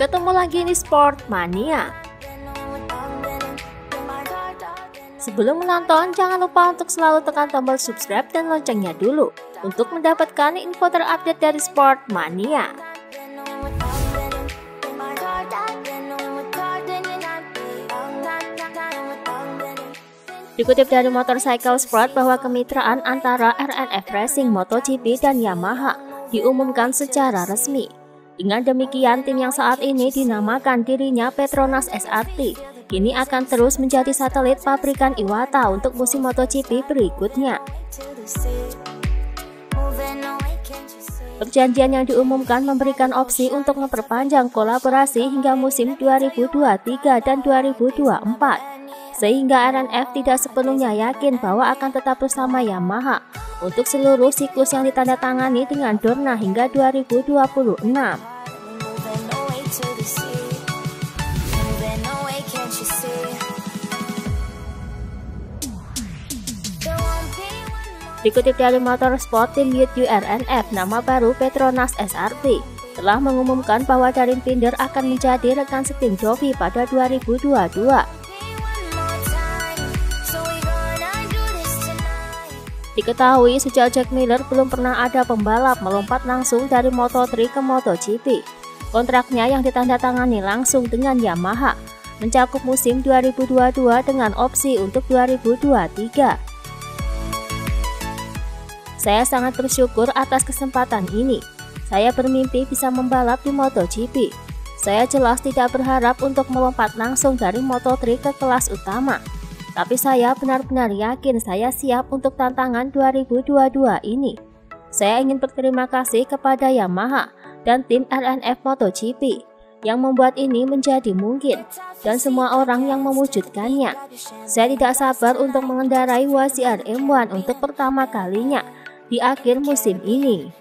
Ketemu lagi di Sport Mania. Sebelum menonton, jangan lupa untuk selalu tekan tombol subscribe dan loncengnya dulu untuk mendapatkan info terupdate dari Sport Mania. Dikutip dari Motorcycle Sport bahwa kemitraan antara RNF Racing MotoGP dan Yamaha diumumkan secara resmi. Dengan demikian, tim yang saat ini dinamakan dirinya Petronas SRT, kini akan terus menjadi satelit pabrikan Iwata untuk musim MotoGP berikutnya. Perjanjian yang diumumkan memberikan opsi untuk memperpanjang kolaborasi hingga musim 2023 dan 2024 sehingga RNF tidak sepenuhnya yakin bahwa akan tetap bersama Yamaha untuk seluruh siklus yang ditandatangani dengan Dorna hingga 2026. Dikutip dari Motorsport, tim YouTube RNF nama baru Petronas SRT telah mengumumkan bahwa Darin Pinder akan menjadi rekan setim Jovi pada 2022. Diketahui sejak Jack Miller belum pernah ada pembalap melompat langsung dari Moto3 ke MotoGP. Kontraknya yang ditandatangani langsung dengan Yamaha mencakup musim 2022 dengan opsi untuk 2023. Saya sangat bersyukur atas kesempatan ini. Saya bermimpi bisa membalap di MotoGP. Saya jelas tidak berharap untuk melompat langsung dari Moto3 ke kelas utama. Tapi saya benar-benar yakin saya siap untuk tantangan 2022 ini. Saya ingin berterima kasih kepada Yamaha dan tim RNF MotoGP yang membuat ini menjadi mungkin dan semua orang yang mewujudkannya. Saya tidak sabar untuk mengendarai WCR M1 untuk pertama kalinya di akhir musim ini.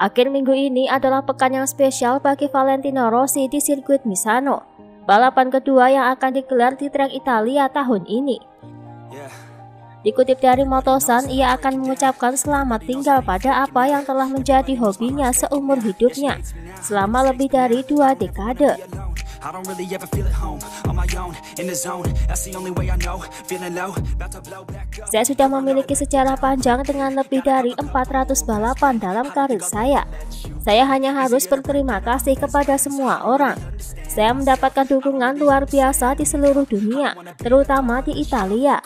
Akhir minggu ini adalah pekan yang spesial bagi Valentino Rossi di sirkuit Misano, balapan kedua yang akan digelar di trek Italia tahun ini. Dikutip dari Motosan, ia akan mengucapkan selamat tinggal pada apa yang telah menjadi hobinya seumur hidupnya selama lebih dari dua dekade. Saya sudah memiliki sejarah panjang dengan lebih dari 400 balapan dalam karir saya. Saya hanya harus berterima kasih kepada semua orang. Saya mendapatkan dukungan luar biasa di seluruh dunia, terutama di Italia.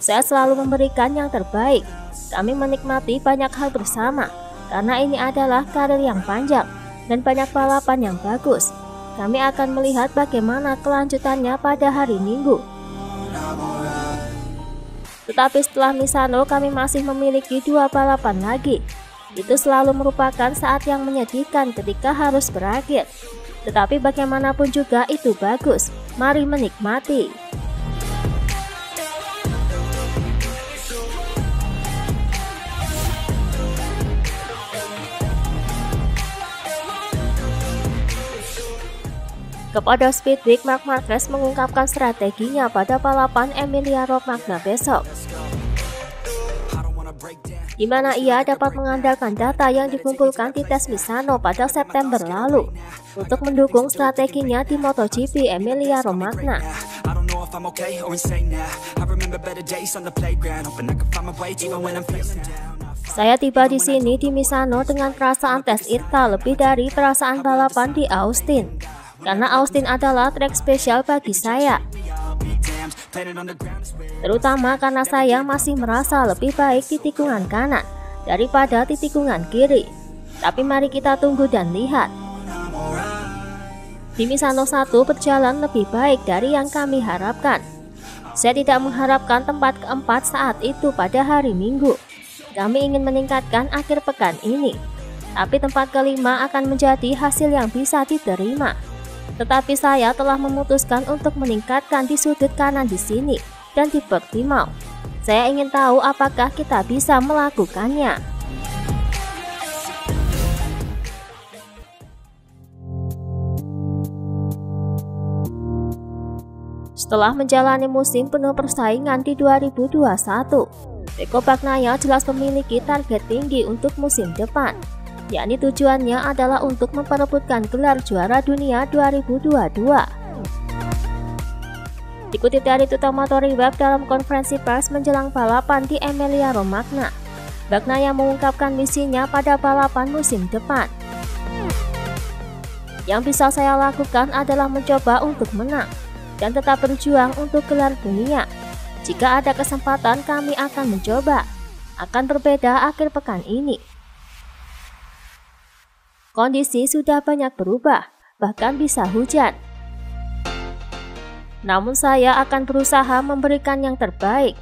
Saya selalu memberikan yang terbaik. Kami menikmati banyak hal bersama, karena ini adalah karir yang panjang dan banyak balapan yang bagus. Kami akan melihat bagaimana kelanjutannya pada hari Minggu. Tetapi setelah Misano, kami masih memiliki dua balapan lagi. Itu selalu merupakan saat yang menyedihkan ketika harus berakhir. Tetapi bagaimanapun juga itu bagus. Mari menikmati. Kepada Speedweek, Mark Marquez mengungkapkan strateginya pada balapan Emilia Romagna besok di mana ia dapat mengandalkan data yang dikumpulkan di tes Misano pada September lalu untuk mendukung strateginya di MotoGP Emilia Romagna. Saya tiba di sini di Misano dengan perasaan tes IRTA lebih dari perasaan balapan di Austin karena Austin adalah trek spesial bagi saya. Terutama karena saya masih merasa lebih baik di tikungan kanan daripada di tikungan kiri. Tapi mari kita tunggu dan lihat. Di Misano 1 berjalan lebih baik dari yang kami harapkan. Saya tidak mengharapkan tempat keempat saat itu pada hari Minggu. Kami ingin meningkatkan akhir pekan ini. Tapi tempat kelima akan menjadi hasil yang bisa diterima. Tetapi saya telah memutuskan untuk meningkatkan di sudut kanan di sini dan di Portimao. Saya ingin tahu apakah kita bisa melakukannya. Setelah menjalani musim penuh persaingan di 2021, Peko Bagnaya jelas memiliki target tinggi untuk musim depan, yakni tujuannya adalah untuk memperebutkan gelar juara dunia 2022. Dikutip dari Tutamatori Web dalam konferensi pers menjelang balapan di Emilia Romagna, Bagnaya mengungkapkan misinya pada balapan musim depan. Yang bisa saya lakukan adalah mencoba untuk menang dan tetap berjuang untuk gelar dunia. Jika ada kesempatan kami akan mencoba. Akan berbeda akhir pekan ini. Kondisi sudah banyak berubah, bahkan bisa hujan. Namun saya akan berusaha memberikan yang terbaik.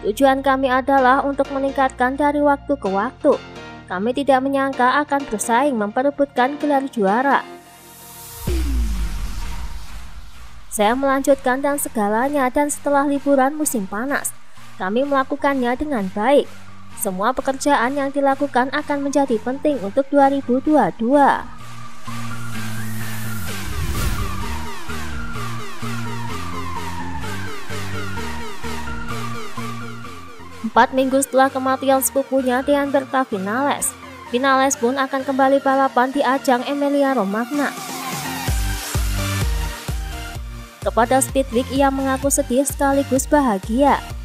Tujuan kami adalah untuk meningkatkan dari waktu ke waktu. Kami tidak menyangka akan bersaing memperebutkan gelar juara. Saya melanjutkan dan segalanya dan setelah liburan musim panas, kami melakukannya dengan baik. Semua pekerjaan yang dilakukan akan menjadi penting untuk 2022. Empat minggu setelah kematian sepupunya Berta Finales, Finales pun akan kembali balapan di ajang Emilia Romagna. Kepada Speedweek ia mengaku sedih sekaligus bahagia.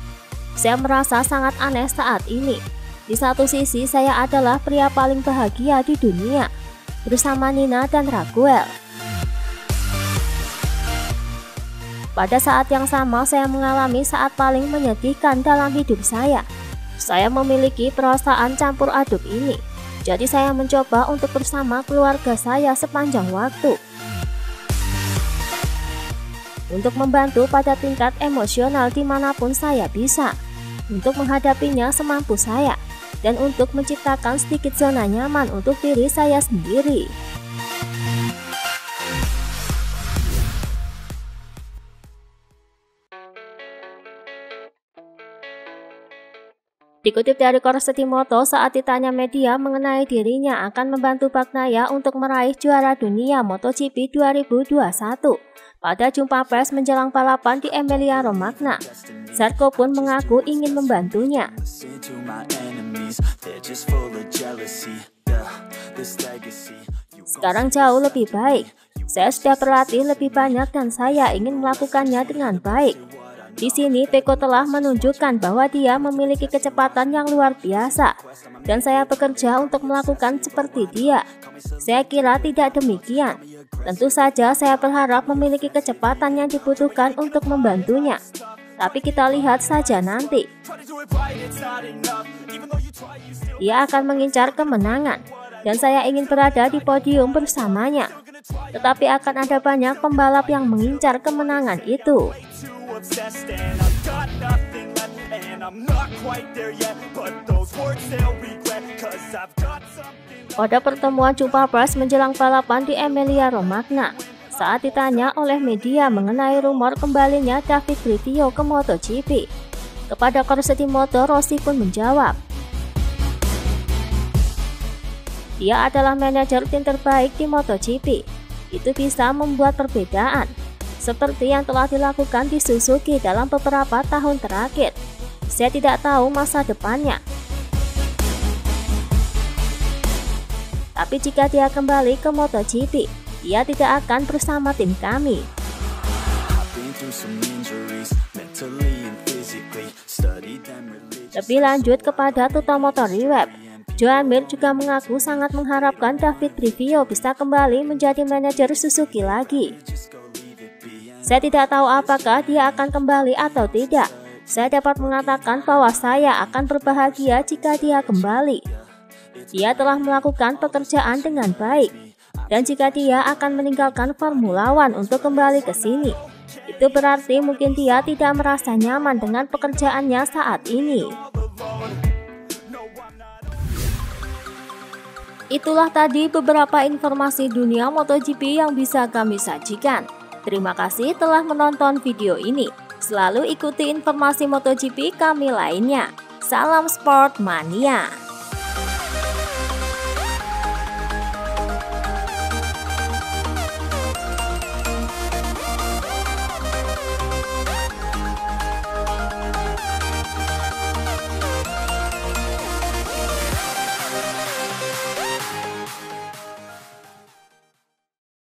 Saya merasa sangat aneh saat ini. Di satu sisi saya adalah pria paling bahagia di dunia, bersama Nina dan Raguel. Pada saat yang sama, saya mengalami saat paling menyedihkan dalam hidup saya. Saya memiliki perasaan campur aduk ini, jadi saya mencoba untuk bersama keluarga saya sepanjang waktu. Untuk membantu pada tingkat emosional di mana pun saya bisa, untuk menghadapinya semampu saya, dan untuk menciptakan sedikit zona nyaman untuk diri saya sendiri. Dikutip dari Moto saat ditanya media mengenai dirinya akan membantu Bagnaya untuk meraih juara dunia MotoGP 2021 pada jumpa pers menjelang balapan di Emilia Romagna. Zarko pun mengaku ingin membantunya. Sekarang jauh lebih baik. Saya sudah berlatih lebih banyak dan saya ingin melakukannya dengan baik. Di sini Peko telah menunjukkan bahwa dia memiliki kecepatan yang luar biasa dan saya bekerja untuk melakukan seperti dia. Saya kira tidak demikian. Tentu saja saya berharap memiliki kecepatan yang dibutuhkan untuk membantunya. Tapi kita lihat saja nanti. Dia akan mengincar kemenangan dan saya ingin berada di podium bersamanya. Tetapi akan ada banyak pembalap yang mengincar kemenangan itu Pada pertemuan jumpa pers menjelang balapan di Emilia Romagna saat ditanya oleh media mengenai rumor kembalinya David Brivio ke MotoGP. Kepada Corsetti Moto, Rossi pun menjawab, Dia adalah manajer tim terbaik di MotoGP. Itu bisa membuat perbedaan seperti yang telah dilakukan di Suzuki dalam beberapa tahun terakhir. Saya tidak tahu masa depannya. Tapi jika dia kembali ke MotoGP, dia tidak akan bersama tim kami. Lebih lanjut kepada Tuta Motor Web, Joan Mir juga mengaku sangat mengharapkan David Brivio bisa kembali menjadi manajer Suzuki lagi. Saya tidak tahu apakah dia akan kembali atau tidak. Saya dapat mengatakan bahwa saya akan berbahagia jika dia kembali. Dia telah melakukan pekerjaan dengan baik, dan jika dia akan meninggalkan Formula One untuk kembali ke sini, itu berarti mungkin dia tidak merasa nyaman dengan pekerjaannya saat ini. Itulah tadi beberapa informasi dunia MotoGP yang bisa kami sajikan. Terima kasih telah menonton video ini. Selalu ikuti informasi MotoGP kami lainnya. Salam Sport Mania!